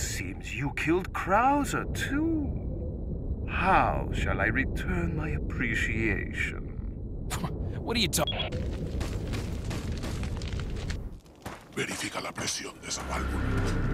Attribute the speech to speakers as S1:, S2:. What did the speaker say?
S1: Seems You killed Krauser, too. How shall I return my appreciation?
S2: what are you talking?
S3: Verifica la presión de esa válvula.